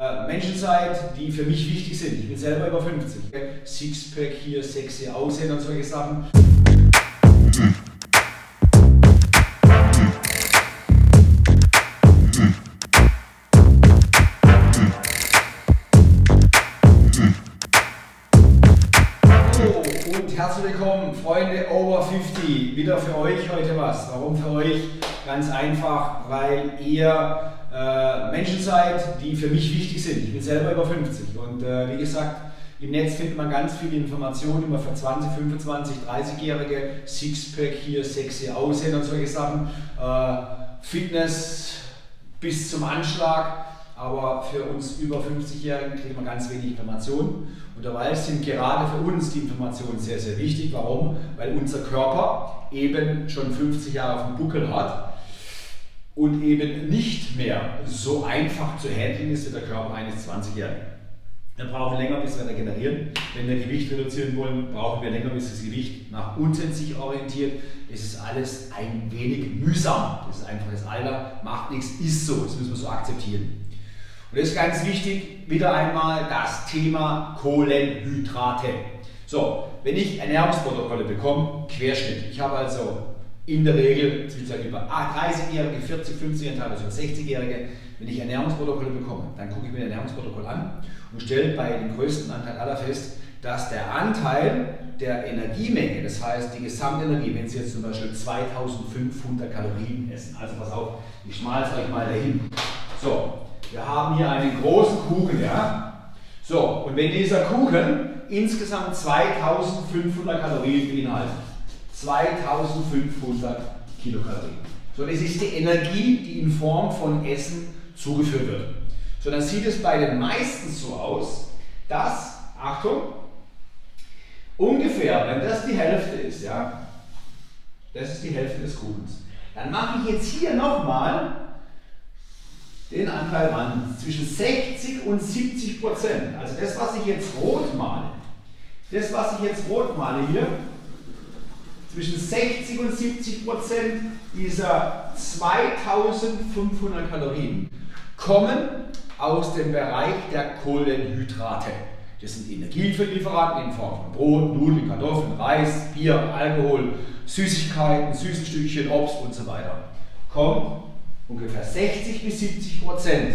Äh, Menschen seid, die für mich wichtig sind. Ich bin selber über 50. Sixpack hier, sexy Aussehen und solche Sachen. und herzlich willkommen, Freunde over 50. Wieder für euch heute was. Warum für euch? Ganz einfach, weil ihr äh, Menschen seid, die für mich wichtig sind. Ich bin selber über 50 und äh, wie gesagt, im Netz findet man ganz viele Informationen immer für 20, 25, 30-Jährige, Sixpack hier, sexy Aussehen und solche Sachen. Äh, Fitness bis zum Anschlag, aber für uns über 50-Jährigen kriegt man ganz wenig Informationen. Und dabei sind gerade für uns die Informationen sehr, sehr wichtig. Warum? Weil unser Körper eben schon 50 Jahre auf dem Buckel hat und eben nicht mehr so einfach zu handeln ist wie der Körper eines 20-Jährigen. Wir brauchen länger, bis wir regenerieren. Wenn wir Gewicht reduzieren wollen, brauchen wir länger, bis das Gewicht nach unten sich orientiert. Es ist alles ein wenig mühsam. Das ist einfach das Alter, macht nichts, ist so. Das müssen wir so akzeptieren. Und das ist ganz wichtig, wieder einmal das Thema Kohlenhydrate. So, wenn ich Ernährungsprotokolle bekomme, Querschnitt. Ich habe also in der Regel zwischen über 30-Jährige, 40, 50 teilweise über 60-Jährige, wenn ich Ernährungsprotokolle bekomme, dann gucke ich mir ein Ernährungsprotokoll an und stelle bei dem größten Anteil aller fest, dass der Anteil der Energiemenge, das heißt die Gesamtenergie, wenn Sie jetzt zum Beispiel 2500 Kalorien essen, also pass auf, ich schmal es euch mal dahin. So, wir haben hier einen großen Kuchen, ja? So, und wenn dieser Kuchen insgesamt 2500 Kalorien beinhaltet, 2500 Kilokalorien. So, das ist die Energie, die in Form von Essen zugeführt wird. So, dann sieht es bei den meisten so aus, dass, Achtung, ungefähr, wenn das die Hälfte ist, ja, das ist die Hälfte des Kuchens, dann mache ich jetzt hier nochmal den Anteil ran, zwischen 60 und 70 Prozent. Also das, was ich jetzt rot male, das, was ich jetzt rot male hier, zwischen 60 und 70 Prozent dieser 2500 Kalorien kommen aus dem Bereich der Kohlenhydrate. Das sind Energielieferanten in Form von Brot, Nudeln, Kartoffeln, Reis, Bier, Alkohol, Süßigkeiten, süßen Stückchen, Obst und so weiter. Kommt ungefähr 60 bis 70 Prozent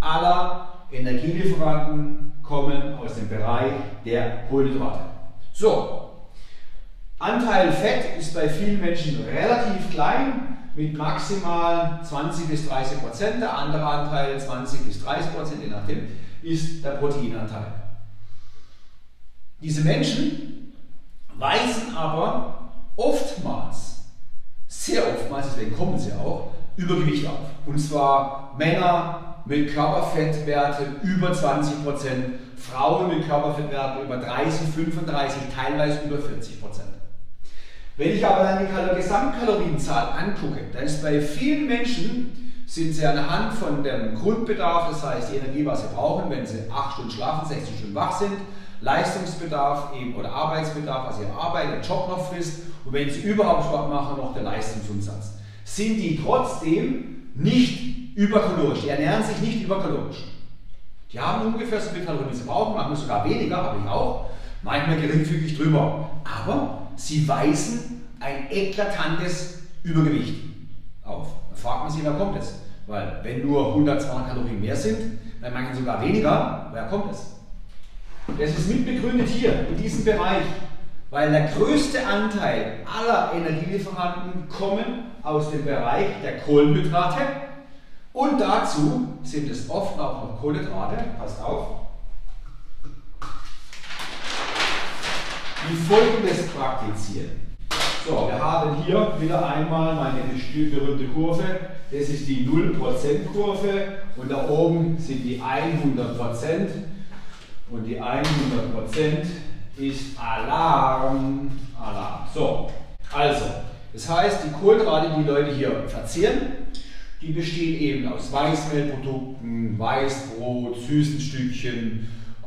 aller Energielieferanten kommen aus dem Bereich der Kohlenhydrate. So, Anteil Fett ist bei vielen Menschen relativ klein, mit maximal 20 bis 30 Prozent. Der andere Anteil, 20 bis 30 Prozent, je nachdem, ist der Proteinanteil. Diese Menschen weisen aber oftmals, sehr oftmals, deswegen kommen sie auch, Übergewicht auf. Und zwar Männer mit Körperfettwerten über 20 Prozent, Frauen mit Körperfettwerten über 30, 35, teilweise über 40 Prozent. Wenn ich aber dann die Gesamtkalorienzahl angucke, dann ist bei vielen Menschen, sind sie anhand von dem Grundbedarf, das heißt die Energie, was sie brauchen, wenn sie 8 Stunden schlafen, 16 Stunden wach sind, Leistungsbedarf eben oder Arbeitsbedarf, also ihr Arbeit, ihr Job noch frisst und wenn sie überhaupt Sport machen, noch der Leistungsumsatz. Sind die trotzdem nicht überkalorisch, die ernähren sich nicht überkalorisch. Die haben ungefähr so viel Kalorien, wie sie brauchen, manchmal sogar weniger, habe ich auch, manchmal geringfügig drüber. Aber sie weisen ein eklatantes Übergewicht auf. Da fragt man sich, wer kommt es? Weil wenn nur 100, 200 Kalorien mehr sind, bei manchen sogar weniger, wer kommt es? Das ist mitbegründet hier in diesem Bereich, weil der größte Anteil aller Energielieferanten kommen aus dem Bereich der Kohlenhydrate und dazu sind es oft auch noch Kohlenhydrate, passt auf, die folgendes praktizieren. So, wir haben hier wieder einmal meine berühmte Kurve. Das ist die 0%-Kurve und da oben sind die 100%. Und die 100% ist Alarm. Alarm. So, also, das heißt, die Kohlenhydrate, die, die Leute hier verzehren, die bestehen eben aus Weißmehlprodukten, Weißbrot, süßen Stückchen,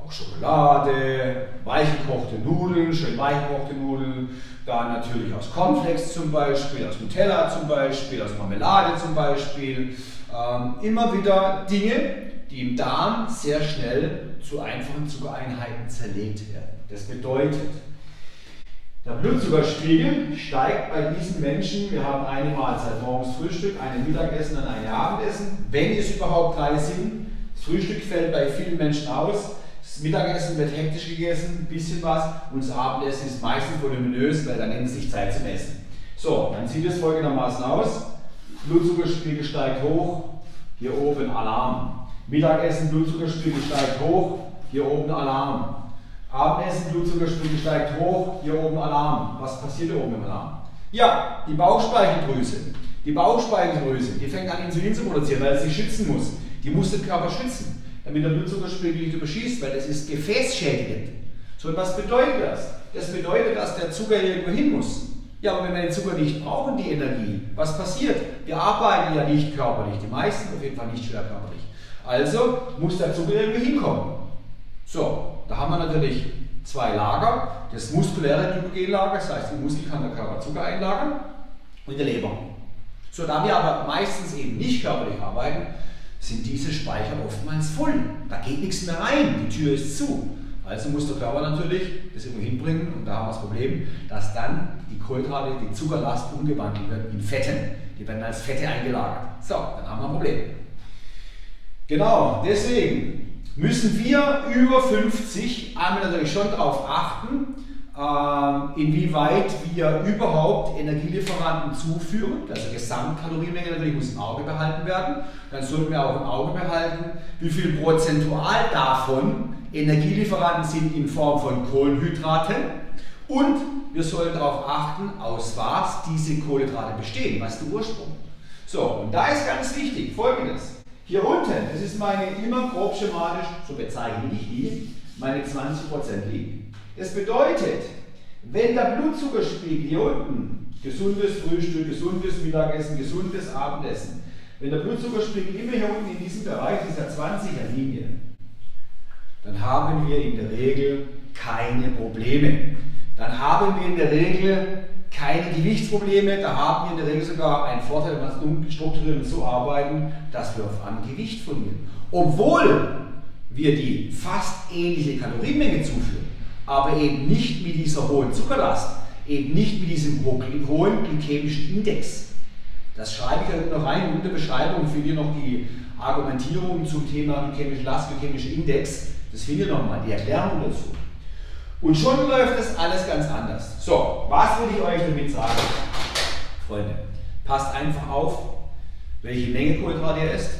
auch Schokolade, weichgekochte Nudeln, schön weichgekochte Nudeln, dann natürlich aus Cornflakes zum Beispiel, aus Nutella zum Beispiel, aus Marmelade zum Beispiel. Ähm, immer wieder Dinge, die im Darm sehr schnell zu einfachen Zuckereinheiten zerlegt werden. Das bedeutet, der Blutzuckerspiegel steigt bei diesen Menschen, wir haben eine Mahlzeit morgens Frühstück, ein Mittagessen und ein Abendessen, wenn es überhaupt drei sind. Das Frühstück fällt bei vielen Menschen aus, das Mittagessen wird hektisch gegessen, ein bisschen was und das Abendessen ist meistens voluminös, weil dann nimmt es sich Zeit zum Essen. So, dann sieht es folgendermaßen aus. Blutzuckerspiegel steigt hoch, hier oben Alarm. Mittagessen, Blutzuckerspiegel steigt hoch, hier oben Alarm. Abendessen, Blutzuckerspiegel steigt hoch, hier oben Alarm. Was passiert hier oben im Alarm? Ja, die Bauchspeicheldrüse. Die Bauchspeicheldrüse, die fängt an Insulin zu produzieren, weil sie schützen muss. Die muss den Körper schützen, damit der Blutzuckerspiegel nicht überschießt, weil das ist gefäßschädigend. So, und was bedeutet das? Das bedeutet, dass der Zucker irgendwo hin muss. Ja, aber wenn wir den Zucker nicht brauchen, die Energie, was passiert? Wir arbeiten ja nicht körperlich, die meisten auf jeden Fall nicht schwer körperlich. Also muss der Zucker irgendwie hinkommen. So, da haben wir natürlich zwei Lager. Das muskuläre Glykogenlager, das heißt, im Muskel kann der Körper Zucker einlagern und der Leber. So, da wir aber meistens eben nicht körperlich arbeiten, sind diese Speicher oftmals voll. Da geht nichts mehr rein, die Tür ist zu. Also muss der Körper natürlich das irgendwo hinbringen und da haben wir das Problem, dass dann die Kohlenhydrate, die Zuckerlast umgewandelt wird in Fetten. Die werden als Fette eingelagert. So, dann haben wir ein Problem. Genau, deswegen müssen wir über 50 einmal natürlich schon darauf achten, inwieweit wir überhaupt Energielieferanten zuführen. Also Gesamtkalorienmenge natürlich muss im Auge behalten werden. Dann sollten wir auch im Auge behalten, wie viel prozentual davon Energielieferanten sind in Form von Kohlenhydraten. Und wir sollen darauf achten, aus was diese Kohlenhydrate bestehen, was der Ursprung. So, und da ist ganz wichtig folgendes. Hier unten, das ist meine immer grob schematisch, so bezeichne ich die, meine 20% liegen. Das bedeutet, wenn der Blutzuckerspiegel hier unten, gesundes Frühstück, gesundes Mittagessen, gesundes Abendessen, wenn der Blutzuckerspiegel immer hier unten in diesem Bereich, dieser 20er Linie, dann haben wir in der Regel keine Probleme. Dann haben wir in der Regel keine Gewichtsprobleme, da haben wir in der Regel sogar einen Vorteil, wenn wir strukturiert so arbeiten, dass wir auf an Gewicht verlieren. Obwohl wir die fast ähnliche Kalorienmenge zuführen, aber eben nicht mit dieser hohen Zuckerlast, eben nicht mit diesem hohen glykämischen Index. Das schreibe ich noch rein. In der Beschreibung findet ihr noch die Argumentierung zum Thema glykämische Last, glykämischer Index. Das findet ihr nochmal, die Erklärung dazu. Und schon läuft das alles ganz anders. So, was will ich euch damit sagen? Freunde, passt einfach auf, welche Menge Kohlenhydrate ihr esst,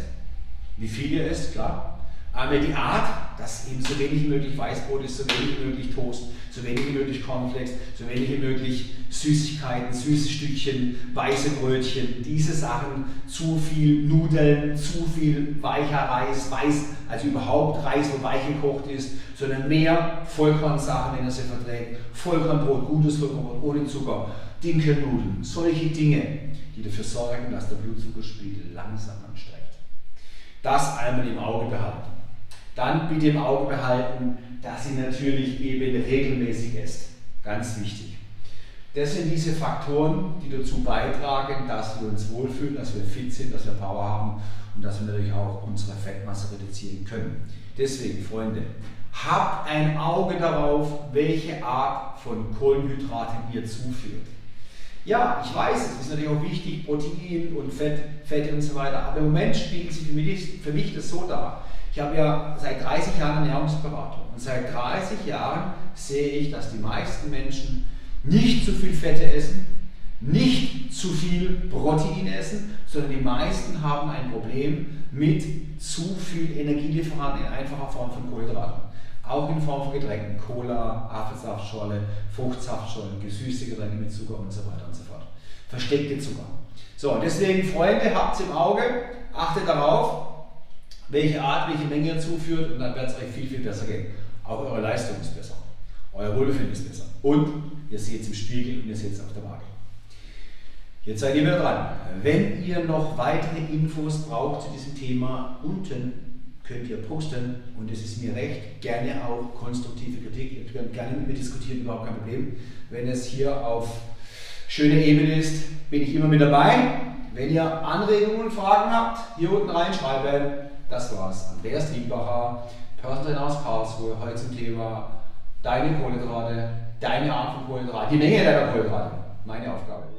wie viel ihr esst, klar. Aber die Art, dass eben so wenig wie möglich Weißbrot ist, so wenig wie möglich Toast, so wenig wie möglich Cornflakes, so wenig wie möglich Süßigkeiten, süße Stückchen, weiße Brötchen, diese Sachen, zu viel Nudeln, zu viel weicher Reis, weiß, also überhaupt Reis, wo weich gekocht ist, sondern mehr Vollkornsachen, wenn er sie verträgt, Vollkornbrot, gutes Vollkornbrot ohne Zucker, Dinkelnudeln, solche Dinge, die dafür sorgen, dass der Blutzuckerspiegel langsam ansteigt. Das einmal im Auge behalten. Dann bitte im Auge behalten, dass sie natürlich eben regelmäßig isst. Ganz wichtig. Das sind diese Faktoren, die dazu beitragen, dass wir uns wohlfühlen, dass wir fit sind, dass wir Power haben und dass wir natürlich auch unsere Fettmasse reduzieren können. Deswegen, Freunde, habt ein Auge darauf, welche Art von Kohlenhydraten ihr zuführt. Ja, ich weiß, es ist natürlich auch wichtig, Protein und Fett, Fette und so weiter, aber im Moment spiegelt sich für mich, für mich das so dar. Ich habe ja seit 30 Jahren Ernährungsberatung und seit 30 Jahren sehe ich, dass die meisten Menschen nicht zu viel Fette essen, nicht zu viel Protein essen, sondern die meisten haben ein Problem mit zu viel Energielieferanten in einfacher Form von Kohlenhydraten. Auch in Form von Getränken, Cola, Apfelsaftschorle, Fruchtsaftschorle, gesüßte Getränke mit Zucker und so weiter und so fort. Versteckte Zucker. So, deswegen, Freunde, habt es im Auge, achtet darauf, welche Art, welche Menge ihr zuführt und dann wird es euch viel, viel besser gehen. Auch eure Leistung ist besser. Euer Wohlbefinden ist besser. Und ihr seht es im Spiegel und ihr seht es auf der Waage. Jetzt seid ihr wieder dran. Wenn ihr noch weitere Infos braucht zu diesem Thema, unten könnt ihr posten und es ist mir recht, gerne auch konstruktive Kritik. Ihr könnt gerne mit mir diskutieren, überhaupt kein Problem. Wenn es hier auf schöner Ebene ist, bin ich immer mit dabei. Wenn ihr Anregungen und Fragen habt, hier unten reinschreiben. Das war's. Andreas Triebbacher, Personal aus Karlsruhe, heute zum Thema deine Kohlenhydrate, deine Art von Kohlenhydrate, die Menge deiner Kohlenhydrate. Meine Aufgabe.